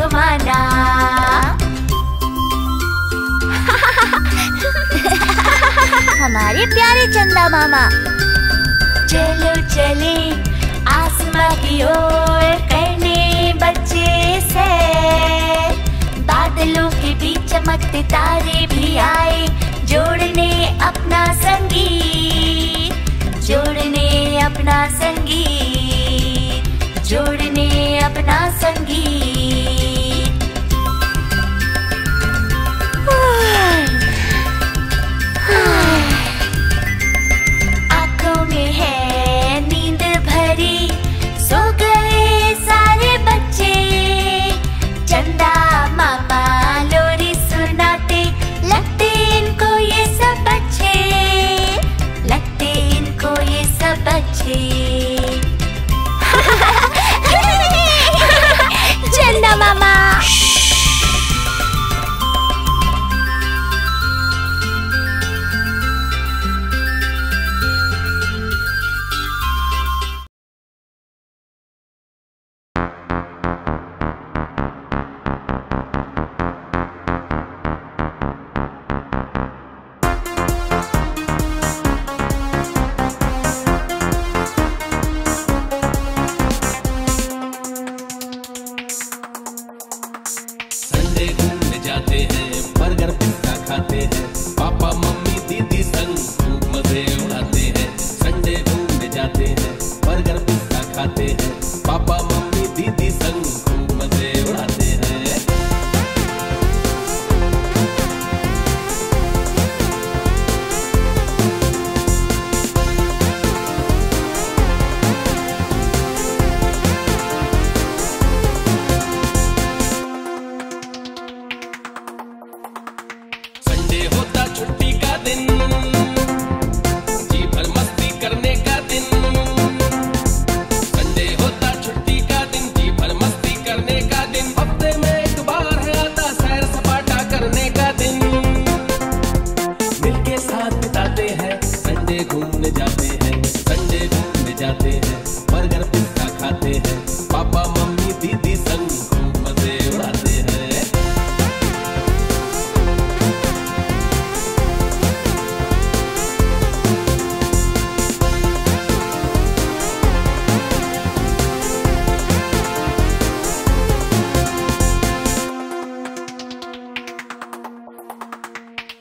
भगवाना हमारे प्यारे चंदा मामा चलो चले आसमां की ओर करने बच्चे से बादलों के बीच चमकते तारे भी आए जोड़ने अपना संगीत जोड़ने अपना संगीत जोड़ने अपना संगीत।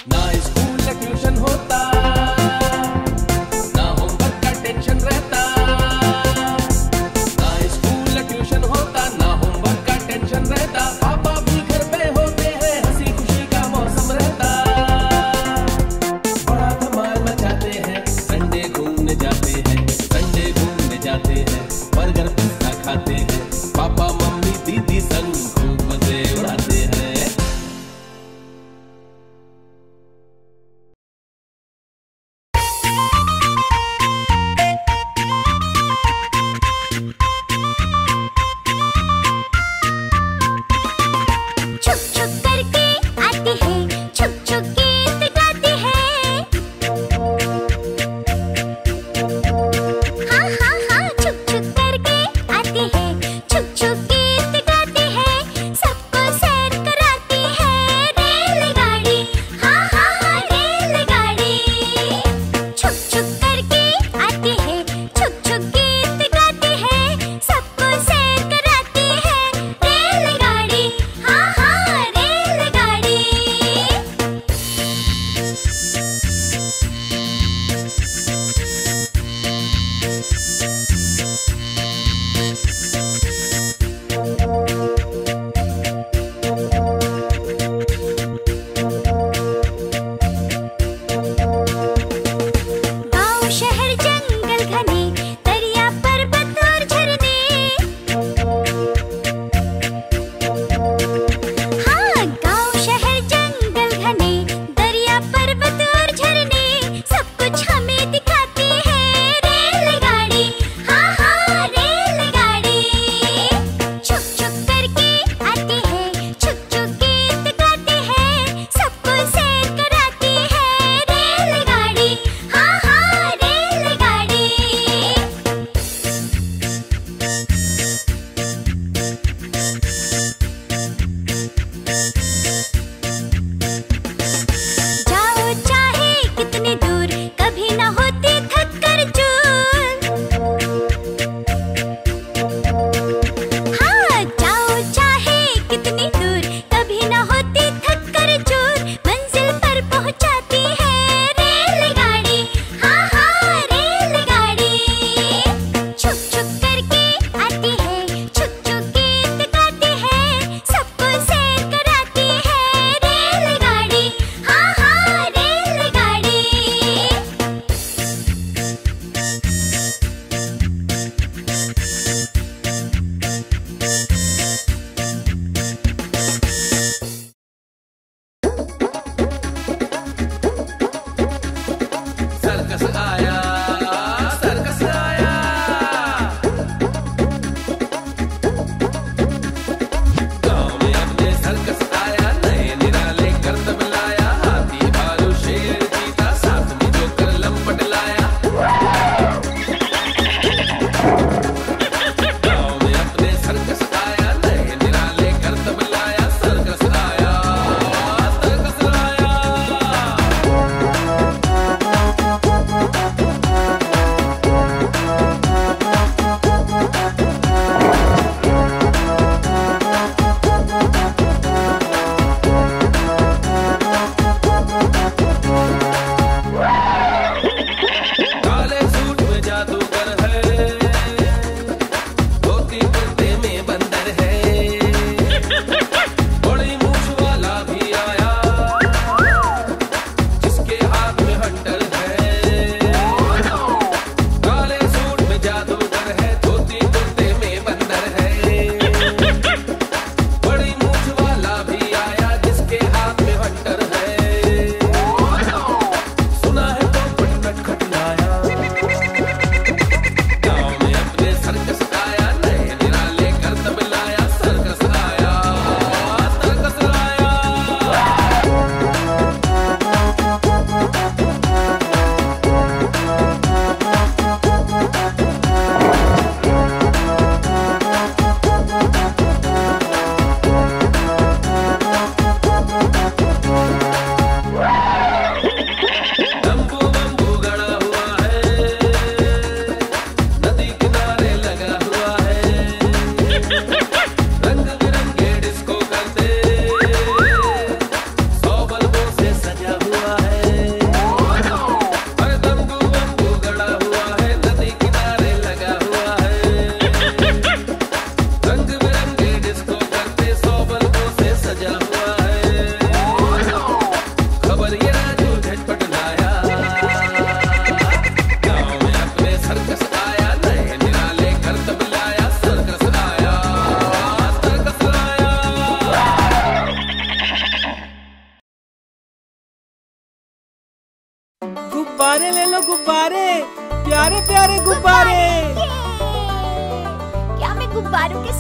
ना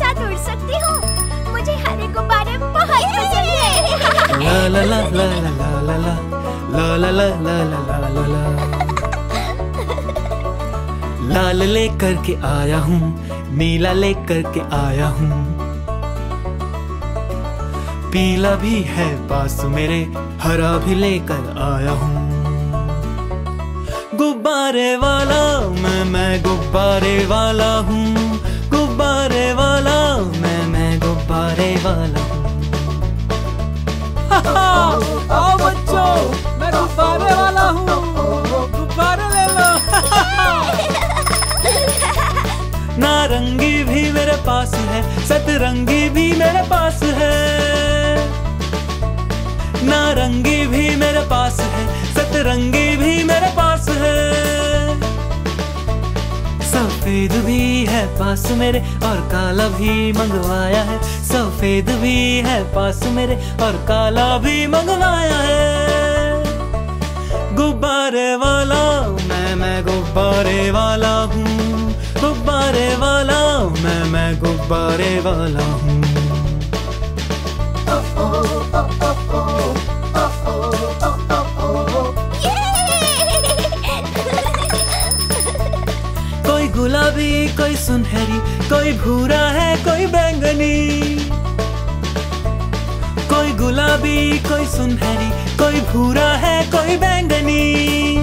साथ उड़ सकती हूँ मुझे हरे गुब्बारे बहुत पसंद है ला ला ला ला ला ला ला ला ला ला ला ला ला ला लाल लेकर के आया हूँ नीला लेकर के आया हूँ पीला भी है पास मेरे हरा भी लेकर आया हूँ गुब्बारे वाला मैं मैं गुब्बारे वाला हूँ गुब्बारे वाला, मैं मैं गुब्बारे वाला। आओ बच्चों, मैं गुब्बारे वाला हूँ। गुब्बारे ले लो। नारंगी भी मेरे पास है, सतरंगी भी मेरे पास है। नारंगी भी मेरे पास है, सतरंगी भी मेरे पास है। सफ़ेद भी है पास मेरे और काला भी मंगवाया है। सफ़ेद भी है पास मेरे और काला भी मंगवाया है। गुब्बारे वाला मैं मैं गुब्बारे वाला हूँ। गुब्बारे वाला मैं मैं गुब्बारे वाला हूँ। कोई गुलाबी, कोई सुनहरी, कोई भूरा है, कोई बैंगनी। कोई गुलाबी, कोई सुनहरी, कोई भूरा है, कोई बैंगनी।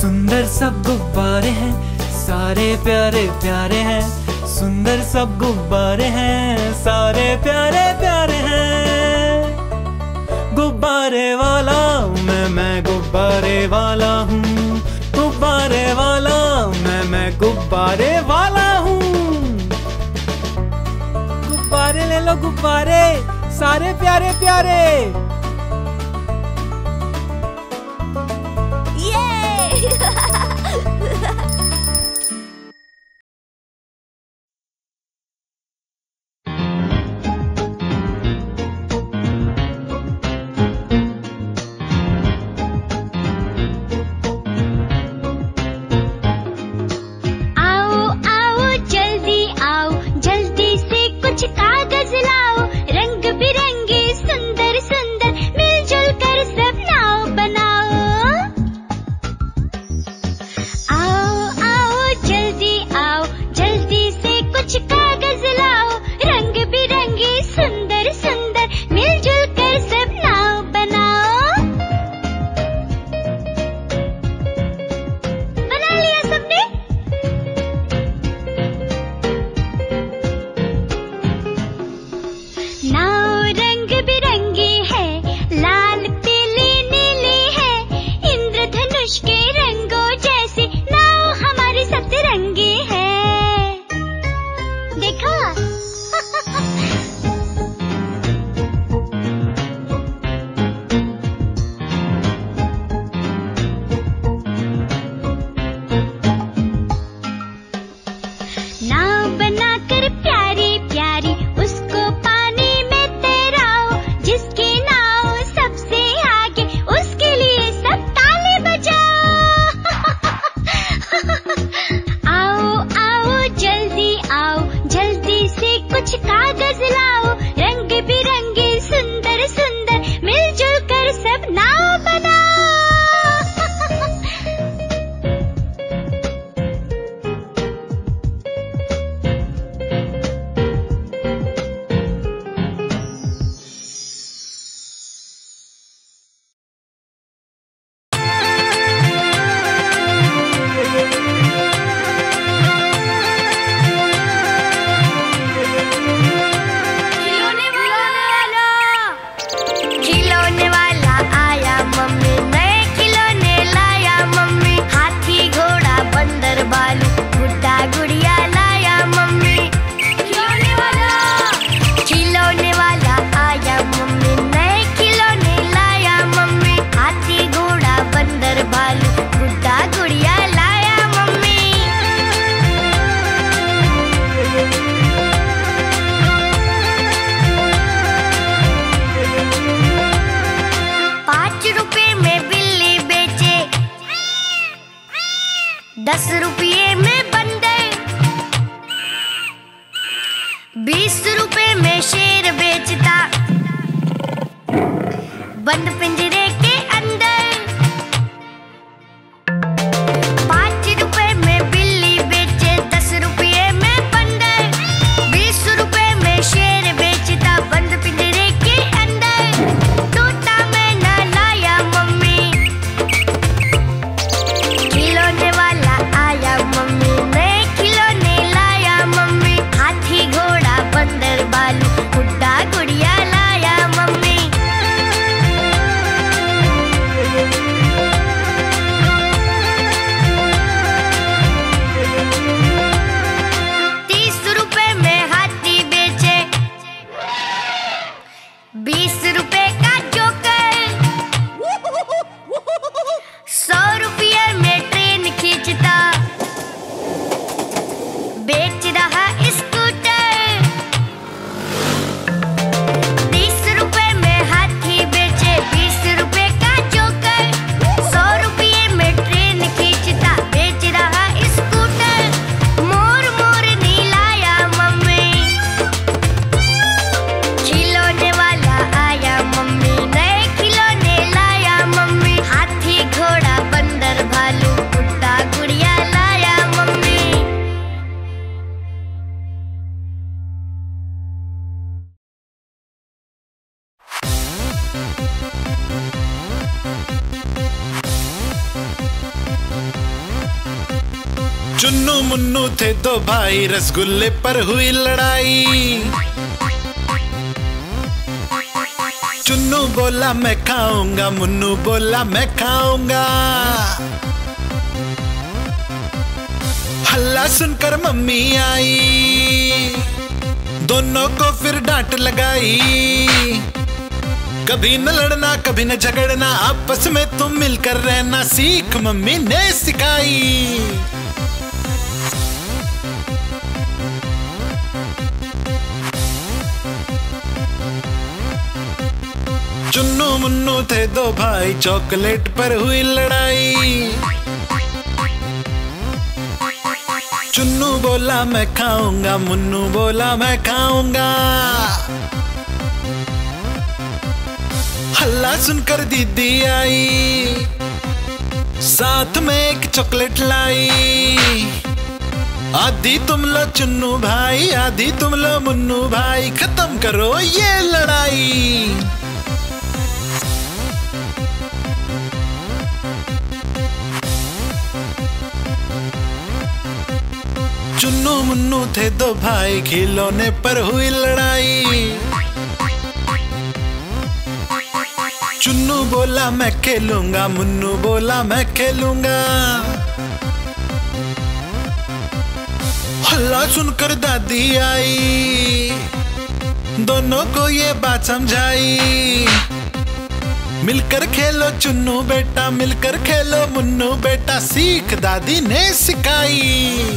सुंदर सब गुब्बारे हैं, सारे प्यारे प्यारे हैं। सुंदर सब गुब्बारे हैं, सारे प्यारे प्यारे हैं। गुब्बारे वाला मैं मैं गुब्बारे वाला हूँ। गुब्बारे वाला मैं मैं गुब्बारे वाला हूँ। गुब्बारे ले लो गुब्बारे सारे प्यारे प्यारे। मुन्नू थे दो भाई, रसगुल्ले पर हुई लड़ाई। चुन्नू बोला, मैं खाऊँगा। मुन्नू बोला, मैं खाऊँगा। हल्ला सुनकर मम्मी आई। दोनों को फिर डांट लगाई। कभी न लड़ना, कभी न झगड़ना, आपस में तुम मिलकर रहना, सीख मम्मी ने सिखाई। चुन्नू मुन्नू थे दो भाई, चॉकलेट पर हुई लड़ाई। चुन्नू बोला, मैं खाऊँगा। मुन्नू बोला, मैं खाऊँगा। हल्ला सुनकर दीदी आई। साथ में एक चॉकलेट लाई। आधी तुम लो चुन्नू भाई, आधी तुम लो मुन्नू भाई। खत्म करो ये लड़ाई। चुन्नू मुन्नू थे दो भाई, खिलौने पर हुई लड़ाई। चुन्नू बोला, मैं खेलूँगा। मुन्नू बोला, मैं खेलूँगा। हल्ला सुनकर दादी आई। दोनों को ये बात समझाई। मिलकर खेलो चुन्नू बेटा, मिलकर खेलो मुन्नू बेटा, सीख दादी ने सिखाई।